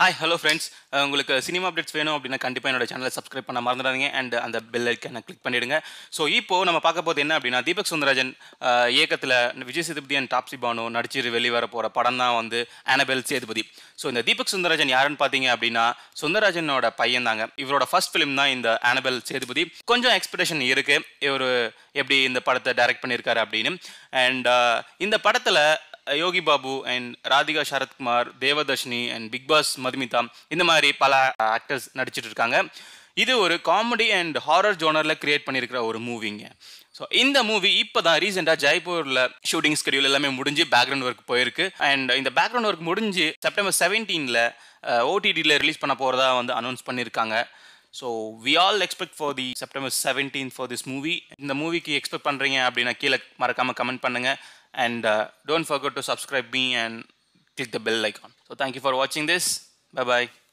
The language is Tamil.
ஹாய் ஹலோ ஃப்ரெண்ட்ஸ் உங்களுக்கு சினிமா அப்டேட்ஸ் வேணும் அப்படின்னா கண்டிப்பாக என்னோட சேனலை சப்ஸ்கிரைப் பண்ண மறந்துடாதீங்க. அண்ட் அந்த பெல் ஐக்கான கிளிக் பண்ணிடுங்க. ஸோ இப்போ நம்ம பார்க்க போகிறது என்ன அப்படின்னா தீபக் சுந்தரராஜன் இயக்கத்தில் விஜய் சேதுபதி அண்ட் டாப்ஸி பானு நடிச்சு வெளிவர போகிற படம் தான் வந்து ஆனபெல் சேதுபதி. ஸோ இந்த தீபக் சுந்தரராஜன் யாருன்னு பார்த்தீங்க அப்படின்னா சுந்தரராஜனோட பையன் தாங்க. இவரோட ஃபர்ஸ்ட் ஃபிலிம் தான் இந்த ஆனபெல் சேதுபதி. கொஞ்சம் எக்ஸ்பெக்டேஷன் இருக்குது இவர் எப்படி இந்த படத்தை டைரக்ட் பண்ணியிருக்காரு அப்படின்னு. அண்ட் இந்த படத்தில் Yogi Babu and Radhika Sarathkumar Devadarshini and big boss Madhumitha இந்த மாதிரி பல ஆக்டர்ஸ் நடிச்சிட்டு இருக்காங்க. இது ஒரு காமெடி அண்ட் ஹாரர் ஜோனரில் கிரியேட் பண்ணியிருக்கிற ஒரு மூவிங்க ஸோ இந்த மூவி இப்போ தான் ரீசெண்டாக ஜெய்ப்பூரில் ஷூட்டிங் ஸ்கெடியூல் எல்லாமே முடிஞ்சு பேக்ரவுண்ட் ஒர்க் போயிருக்கு. அண்ட் இந்த பேக்ரவுண்ட் ஒர்க் முடிஞ்சு செப்டம்பர் செவன்டீனில் ஓடிடியில் ரிலீஸ் பண்ண போகிறதா வந்து அனௌன்ஸ் பண்ணியிருக்காங்க. So we all expect for the September seventeen for this movie இந்த மூவிக்கு எக்ஸ்பெக்ட் பண்ணுறீங்க அப்படின்னா கீழே மறக்காமல் கமெண்ட் பண்ணுங்கள் And uh, don't forget to subscribe me and click the bell icon. So thank you for watching this. Bye-bye.